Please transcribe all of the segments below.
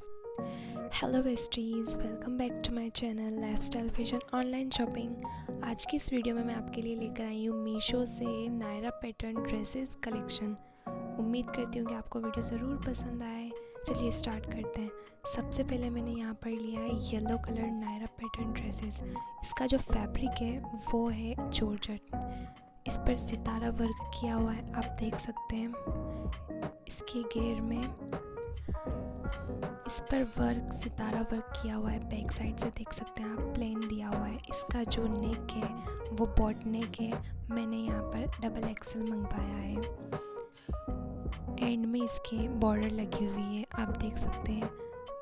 Hello besties welcome back to my channel lifestyle fashion online shopping आज की इस video में मैं आपके लिए लेकर आई हूँ मीशो से नायरा पैटर्न ड्रेसेस कलेक्शन उम्मीद करती हूँ कि आपको वीडियो ज़रूर पसंद आए। चलिए स्टार्ट करते हैं। सबसे पहले मैंने यहाँ पर लिया है yellow colour Naira pattern dresses इसका जो फैब्रिक है, वो है जॉर्जट इस पर सितारा वर्क किया हुआ है, आप देख सकते हैं। इसके घेर में इस पर वर्क, सितारा वर्क किया हुआ है, बैक साइड से देख सकते हैं आप, प्लेन दिया हुआ है। इसका जो नेक है, वो बॉट नेक है। मैंने यहाँ पर डबल एक्सल मंगवाया है। एंड में इसके बॉर्डर लगी हुई है। आप देख सकते हैं,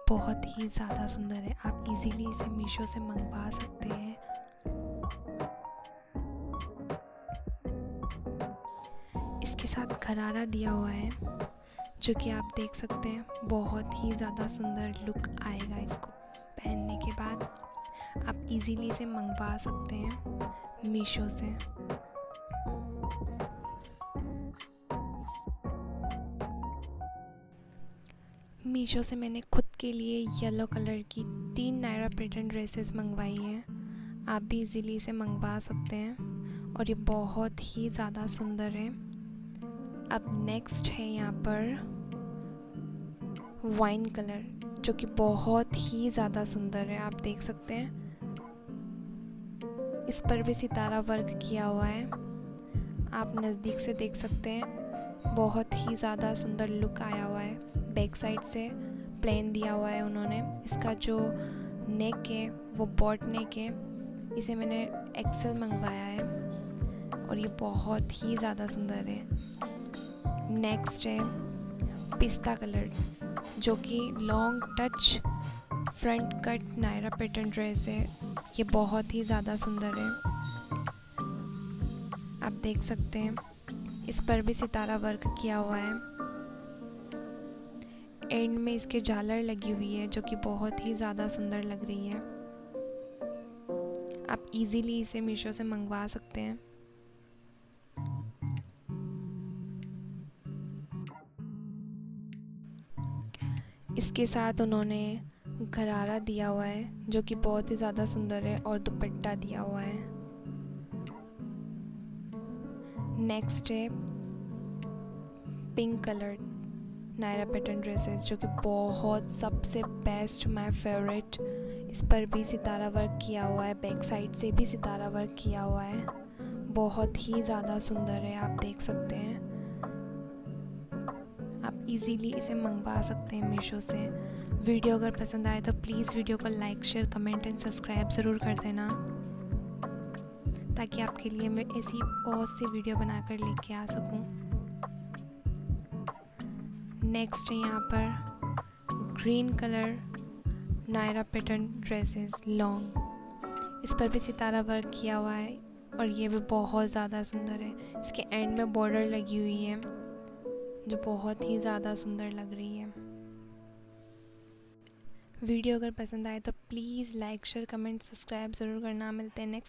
बहुत ही ज़्यादा सुंदर है। आप इजीली इसे मीशो से मंगवा सकते हैं। इसके साथ घरारा दिया हुआ है। जो कि आप देख सकते हैं, बहुत ही ज़्यादा सुंदर लुक आएगा इसको पहनने के बाद। आप इजीली इसे मंगवा सकते हैं मीशो से। मीशो से मैंने खुद के लिए येलो कलर की तीन नायरा पैटर्न ड्रेसेस मंगवाई हैं। आप भी इजीली इसे मंगवा सकते हैं और ये बहुत ही ज़्यादा सुंदर है। अब नेक्स्ट है यहाँ पर वाइन कलर जो कि बहुत ही ज़्यादा सुंदर है, आप देख सकते हैं। इस पर भी सितारा वर्क किया हुआ है। आप नज़दीक से देख सकते हैं, बहुत ही ज़्यादा सुंदर लुक आया हुआ है। बैक साइड से प्लेन दिया हुआ है उन्होंने। इसका जो नेक है, वो बॉट नेक है। इसे मैंने एक्सेल मंगवाया है और ये बहुत ही ज़्यादा सुंदर है। नेक्स्ट है, पिस्ता कलर, जो कि long touch front cut Naira pattern dress है। ये बहुत ही ज़्यादा सुंदर है। आप देख सकते हैं, इस पर भी सितारा वर्क किया हुआ है। एंड में इसके झालर लगी हुई है, जो कि बहुत ही ज़्यादा सुंदर लग रही है। आप इजीली इसे मीशो से मंगवा सकते हैं। इसके साथ उन्होंने घरारा दिया हुआ है, जो कि बहुत ही ज़्यादा सुंदर है और दुपट्टा दिया हुआ है। नेक्स्ट है pink colour Naira pattern dresses जो कि बहुत सबसे बेस्ट माय फेवरेट इस पर भी सितारा वर्क किया हुआ है बैक साइड से भी सितारा वर्क किया हुआ है। बहुत ही ज़्यादा सुंदर है, आप देख सकते हैं। इजीली इसे मंगवा सकते हैं मीशो से। वीडियो अगर पसंद आए तो प्लीज़ वीडियो को like share comment and subscribe ज़रूर कर देना। ताकि आपके लिए मैं ऐसी बहुत सी वीडियो बनाकर लेके आ सकूँ। नेक्स्ट है यहाँ पर green colour Naira pattern dresses long इस पर भी सितारा वर्क किया हुआ है और ये भी बहुत ज़्यादा सुंदर है। इसके एंड में बॉर्डर लगी हुई है। जो बहुत ही ज़्यादा सुंदर लग रही है। वीडियो अगर पसंद आए तो please like, share, comment, subscribe ज़रूर करना। मिलते हैं नेक्स्ट